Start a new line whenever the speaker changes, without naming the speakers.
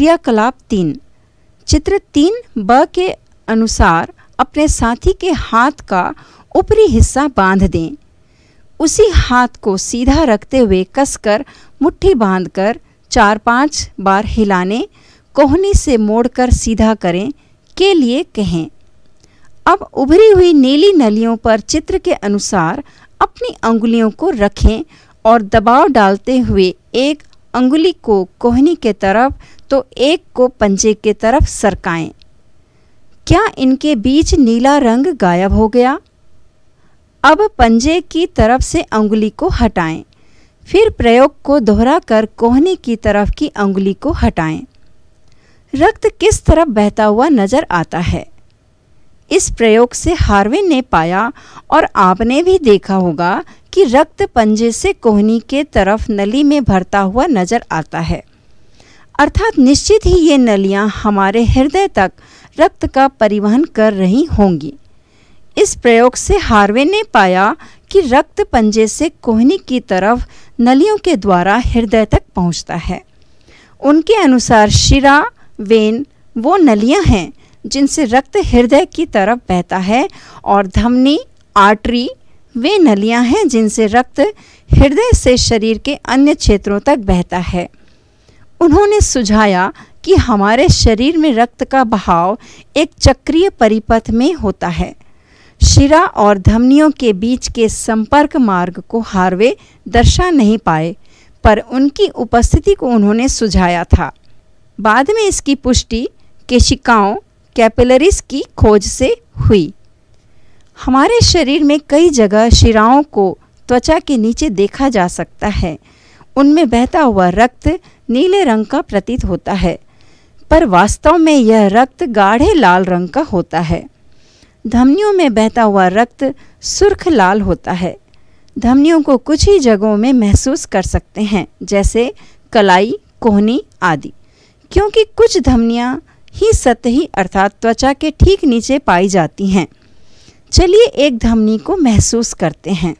क्रियाकलाप तीन। चित्र तीन ब के अनुसार अपने साथी के हाथ का ऊपरी हिस्सा बाँध दें। उसी हाथ को सीधा रखते हुए कसकर मुट्ठी बांधकर चार पाँच बार हिलाने, कोहनी से मोड़कर सीधा करें, के लिए कहें। अब उभरी हुई नीली नलियों पर चित्र के अनुसार अपनी अंगुलियों को रखें और दबाव डालते हुए एक अंगुली को कोहनी के तरफ़ तो एक को पंजे के तरफ़ सरकाएँ। क्या इनके बीच नीला रंग गायब हो गया? अब पंजे की तरफ़ से अंगुली को हटाएँ, फिर प्रयोग को दोहराकर कोहनी की तरफ़ की अंगुली को हटाएँ। रक्त किस तरफ़ बहता हुआ नज़र आता है? इस प्रयोग से हार्वे ने पाया और आपने भी देखा होगा कि रक्त पंजे से कोहनी के तरफ़ नली में भरता हुआ नज़र आता है। अर्थात निश्चित ही ये नलियाँ हमारे हृदय तक रक्त का परिवहन कर रही होंगी। इस प्रयोग से हार्वे ने पाया कि रक्त पंजे से कोहनी की तरफ़ नलियों के द्वारा हृदय तक पहुँचता है। उनके अनुसार शिरा, वेन, वो नलियाँ हैं जिनसे रक्त हृदय की तरफ़ बहता है और धमनी, आर्टरी वे नलियाँ हैं जिनसे रक्त हृदय से शरीर के अन्य क्षेत्रों तक बहता है। उन्होंने सुझाया कि हमारे शरीर में रक्त का बहाव एक चक्रीय परिपथ में होता है। शिरा और धमनियों के बीच के संपर्क मार्ग को हार्वे दर्शा नहीं पाए, पर उनकी उपस्थिति को उन्होंने सुझाया था। बाद में इसकी पुष्टि केशिकाओं कैपिलरीज की खोज से हुई। हमारे शरीर में कई जगह शिराओं को त्वचा के नीचे देखा जा सकता है। उनमें बहता हुआ रक्त नीले रंग का प्रतीत होता है, पर वास्तव में यह रक्त गाढ़े लाल रंग का होता है। धमनियों में बहता हुआ रक्त सुर्ख लाल होता है। धमनियों को कुछ ही जगहों में महसूस कर सकते हैं, जैसे कलाई, कोहनी आदि, क्योंकि कुछ धमनियाँ ही सतही अर्थात त्वचा के ठीक नीचे पाई जाती हैं। चलिए एक धमनी को महसूस करते हैं।